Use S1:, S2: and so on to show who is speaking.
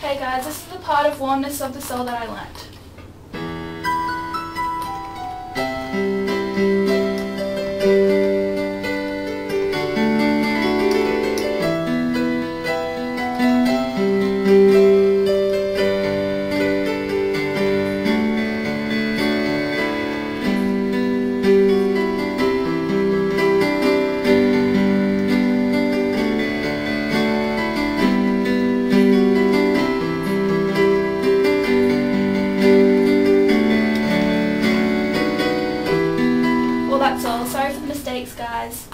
S1: Hey guys, this is the part of warmness of the soul that I learnt. that's all. Sorry for the mistakes, guys.